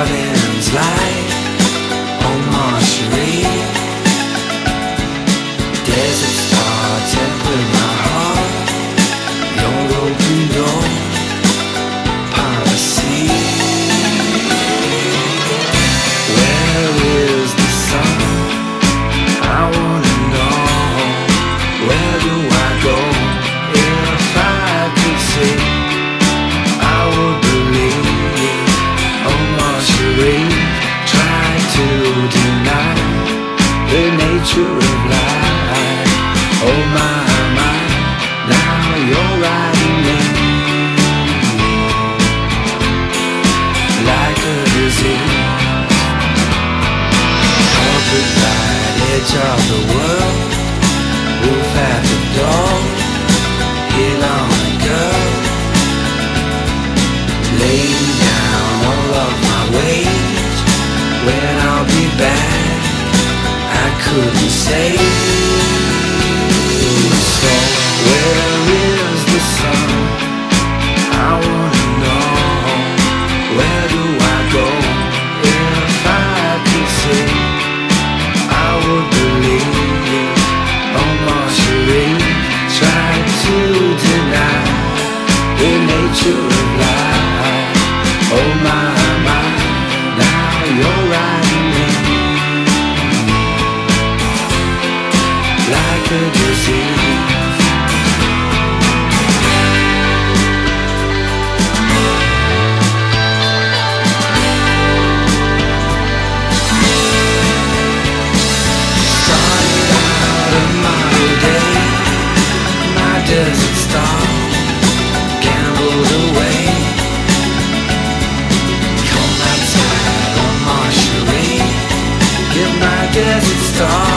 Darling's light. Nature of. Oh my, my, now you're riding me like a disease. Corporate light, edge of the world, wolf at the door, couldn't say. doesn't stop. Gambled away. Come outside on my Give my desert star.